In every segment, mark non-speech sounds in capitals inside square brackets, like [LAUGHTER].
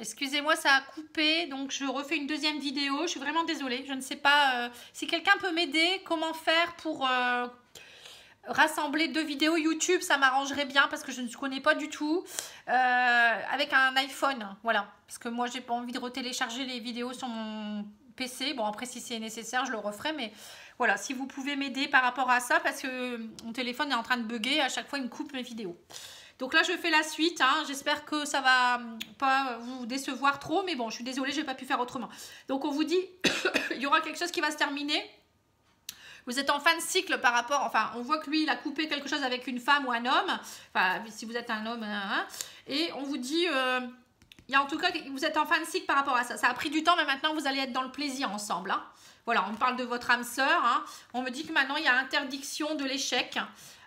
Excusez-moi, ça a coupé, donc je refais une deuxième vidéo. Je suis vraiment désolée, je ne sais pas euh, si quelqu'un peut m'aider. Comment faire pour euh, rassembler deux vidéos YouTube Ça m'arrangerait bien parce que je ne connais pas du tout. Euh, avec un iPhone, voilà. Parce que moi, j'ai pas envie de retélécharger les vidéos sur mon PC. Bon, après, si c'est nécessaire, je le referai. Mais voilà, si vous pouvez m'aider par rapport à ça parce que mon téléphone est en train de bugger. À chaque fois, il me coupe mes vidéos. Donc là, je fais la suite. Hein. J'espère que ça va pas vous décevoir trop. Mais bon, je suis désolée, je n'ai pas pu faire autrement. Donc on vous dit, [COUGHS] il y aura quelque chose qui va se terminer. Vous êtes en fin de cycle par rapport... Enfin, on voit que lui, il a coupé quelque chose avec une femme ou un homme. Enfin, si vous êtes un homme. Hein, hein. et on vous dit... Euh, en tout cas, vous êtes en de cycle par rapport à ça. Ça a pris du temps, mais maintenant, vous allez être dans le plaisir ensemble. Voilà, on parle de votre âme sœur. On me dit que maintenant, il y a interdiction de l'échec.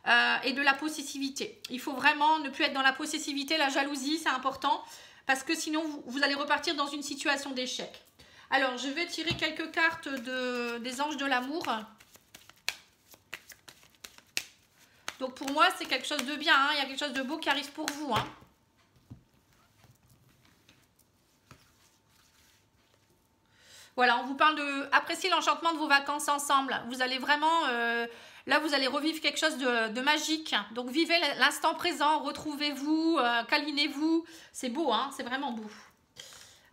Euh, et de la possessivité. Il faut vraiment ne plus être dans la possessivité, la jalousie, c'est important, parce que sinon vous, allez repartir dans une situation d'échec. Alors, je vais tirer quelques cartes de, des anges de l'amour. Donc pour moi, c'est quelque chose de bien, hein. il y a quelque chose de beau qui arrive pour vous. Hein. Voilà, on vous parle de apprécier l'enchantement de vos vacances ensemble. Vous allez vraiment euh, Là, vous allez revivre quelque chose de, magique. Donc, vivez l'instant présent, retrouvez-vous, euh, câlinez-vous. C'est beau, hein c'est vraiment beau.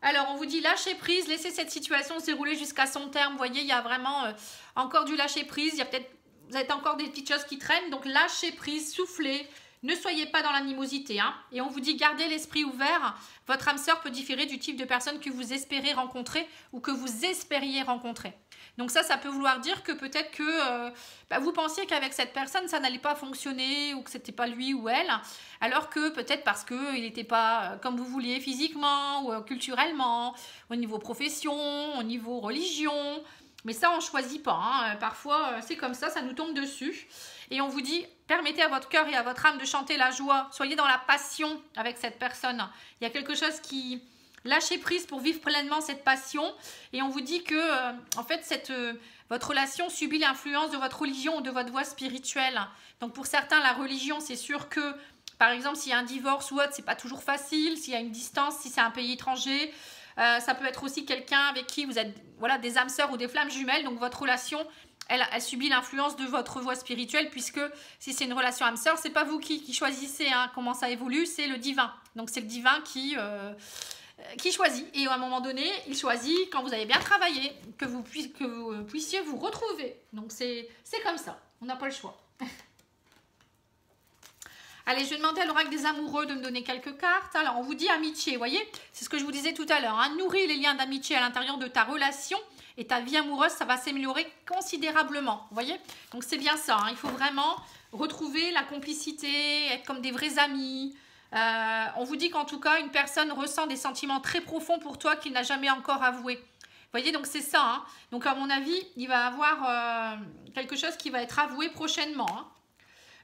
Alors, on vous dit lâcher prise, laissez cette situation se dérouler jusqu'à son terme. Vous voyez, il y a vraiment euh, encore du lâcher prise. Il y a peut-être, vous avez encore des petites choses qui traînent. Donc, lâchez prise, soufflez. Ne soyez pas dans l'animosité. Hein. Et on vous dit gardez l'esprit ouvert. Votre âme sœur peut différer du type de personne que vous espérez rencontrer ou que vous espériez rencontrer. Donc ça, ça peut vouloir dire que peut-être que euh, bah, vous pensiez qu'avec cette personne, ça n'allait pas fonctionner ou que c'était pas lui ou elle, alors que peut-être parce qu'il n'était pas euh, comme vous vouliez physiquement ou euh, culturellement, au niveau profession, au niveau religion. Mais ça, on choisit pas. Hein. Parfois, c'est comme ça, ça nous tombe dessus. Et on vous dit, permettez à votre cœur et à votre âme de chanter la joie. Soyez dans la passion avec cette personne. Il y a quelque chose qui, Lâchez prise pour vivre pleinement cette passion. Et on vous dit que, euh, en fait, euh, votre relation subit l'influence de votre religion ou de votre voie spirituelle. Donc pour certains, la religion, c'est sûr que, par exemple, s'il y a un divorce ou autre, c'est pas toujours facile. S'il y a une distance, si c'est un pays étranger, euh, ça peut être aussi quelqu'un avec qui vous êtes voilà, des âmes sœurs ou des flammes jumelles. Donc votre relation, elle, subit l'influence de votre voie spirituelle puisque si c'est une relation âme sœur, c'est pas vous qui, choisissez hein, comment ça évolue, c'est le divin. Donc c'est le divin qui, euh, qui choisit. Et à un moment donné, il choisit quand vous avez bien travaillé, que vous, vous puissiez vous retrouver. Donc c'est comme ça, on n'a pas le choix. [LAUGHS] Allez, je vais demander à l'oracle des amoureux de me donner quelques cartes. Alors, on vous dit amitié, voyez C'est ce que je vous disais tout à l'heure. Hein. Nourris les liens d'amitié à l'intérieur de ta relation et ta vie amoureuse, ça va s'améliorer considérablement. Vous voyez? Donc, c'est bien ça. Hein. Il faut vraiment retrouver la complicité, être comme des vrais amis, euh, on vous dit qu'en tout cas, une personne ressent des sentiments très profonds pour toi qu'il n'a jamais encore avoué. Vous voyez, donc c'est ça. Hein. Donc à mon avis, il va avoir euh, quelque chose qui va être avoué prochainement. Hein.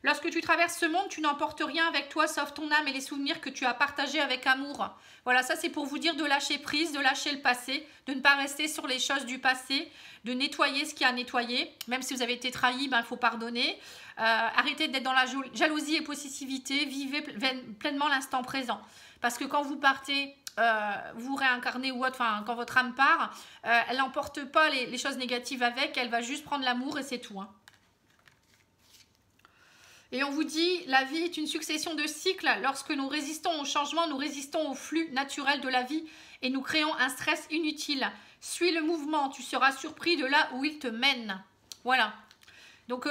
Lorsque tu traverses ce monde, tu n'emportes rien avec toi sauf ton âme et les souvenirs que tu as partagés avec amour. Voilà, ça c'est pour vous dire de lâcher prise, de lâcher le passé, de ne pas rester sur les choses du passé, de nettoyer ce qui a nettoyé. Même si vous avez été trahi, ben, il faut pardonner. Euh, arrêtez d'être dans la jalousie et possessivité, vivez pleinement l'instant présent. Parce que quand vous partez, euh, vous réincarnez ou autre, quand votre âme part, euh, elle n'emporte pas les, choses négatives avec, elle va juste prendre l'amour et c'est tout. Hein. Et on vous dit, la vie est une succession de cycles. Lorsque nous résistons au changement, nous résistons au flux naturel de la vie et nous créons un stress inutile. Suis le mouvement, tu seras surpris de là où il te mène. Voilà. Donc,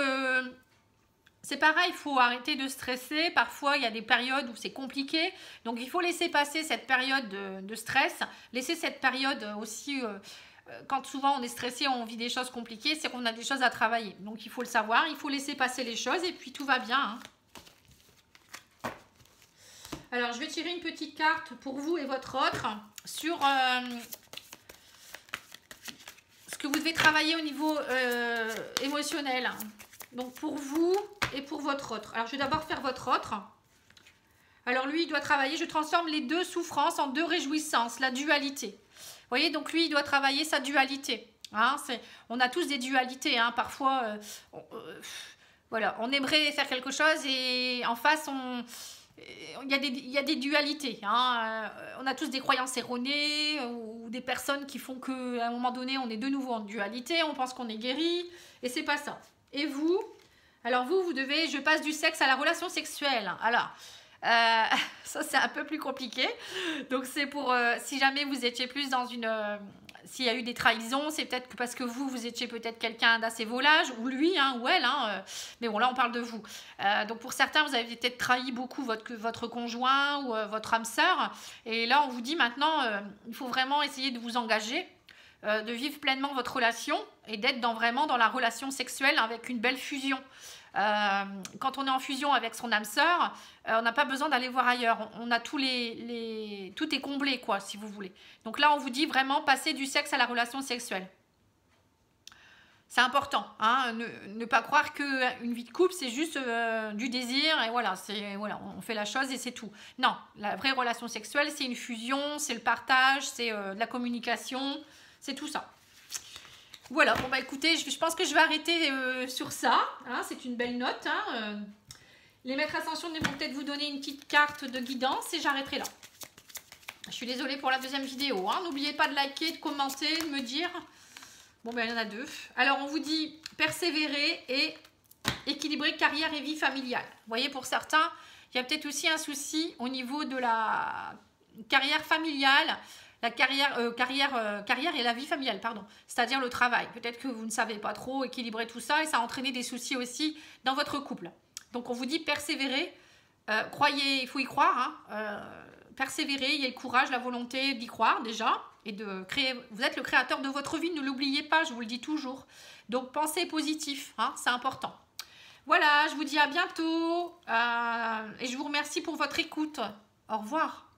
c'est pareil, il faut arrêter de stresser. Parfois, il y a des périodes où c'est compliqué. Donc, il faut laisser passer cette période de, stress. Laisser cette période aussi... Euh, euh, quand souvent on est stressé, on vit des choses compliquées, c'est qu'on a des choses à travailler. Donc, il faut le savoir. Il faut laisser passer les choses et puis tout va bien. Hein. Alors, je vais tirer une petite carte pour vous et votre autre sur... Euh, ce que vous devez travailler au niveau émotionnel. Donc pour vous et pour votre autre. Alors je vais d'abord faire votre autre. Alors lui, il doit travailler, je transforme les deux souffrances en deux réjouissances, la dualité. Voyez, donc lui, il doit travailler sa dualité. Hein, on a tous des dualités, hein, parfois, euh, euh, voilà, on aimerait faire quelque chose et en face, on, il y, a des, il y a des dualités. Hein. On a tous des croyances erronées ou des personnes qui font qu'à un moment donné, on est de nouveau en dualité, on pense qu'on est guéri, et c'est pas ça. Et vous? Alors vous, vous devez, je passe du sexe à la relation sexuelle. Alors, euh, [LAUGHS] ça c'est un peu plus compliqué. Donc c'est pour, euh, si jamais vous étiez plus dans une... Euh, s'il y a eu des trahisons, c'est peut-être parce que vous, vous étiez peut-être quelqu'un d'assez volage, ou lui, hein, ou elle. Hein, mais bon, là, on parle de vous. donc pour certains, vous avez peut-être trahi beaucoup votre, votre conjoint ou votre âme sœur. Et là, on vous dit maintenant, il faut vraiment essayer de vous engager de vivre pleinement votre relation et d'être dans, vraiment dans la relation sexuelle avec une belle fusion. Euh, quand on est en fusion avec son âme sœur, euh, on n'a pas besoin d'aller voir ailleurs. On, a tous les, tout est comblé, quoi, si vous voulez. Donc là, on vous dit vraiment passer du sexe à la relation sexuelle. C'est important, hein, ne, pas croire qu'une vie de couple, c'est juste du désir et voilà, voilà, on fait la chose et c'est tout. Non, la vraie relation sexuelle, c'est une fusion, c'est le partage, c'est de la communication, c'est tout ça. Voilà, bon bah écoutez, je, pense que je vais arrêter euh, sur ça. Hein, c'est une belle note. Hein, euh. Les maîtres ascensions vont peut-être vous donner une petite carte de guidance et j'arrêterai là. Je suis désolée pour la deuxième vidéo. Hein. N'oubliez pas de liker, de commenter, de me dire. Bon ben il y en a deux. Alors on vous dit persévérer et équilibrer carrière et vie familiale. Vous voyez, pour certains, il y a peut-être aussi un souci au niveau de la carrière familiale la carrière, euh, euh, carrière et la vie familiale, pardon, c'est-à-dire le travail. Peut-être que vous ne savez pas trop équilibrer tout ça et ça a entraîné des soucis aussi dans votre couple. Donc on vous dit persévérer, euh, croyez, il faut y croire, hein, persévérer, il y a le courage, la volonté d'y croire déjà et de créer. Vous êtes le créateur de votre vie, ne l'oubliez pas, je vous le dis toujours. Donc pensez positif, hein, c'est important. Voilà, je vous dis à bientôt et je vous remercie pour votre écoute. Au revoir.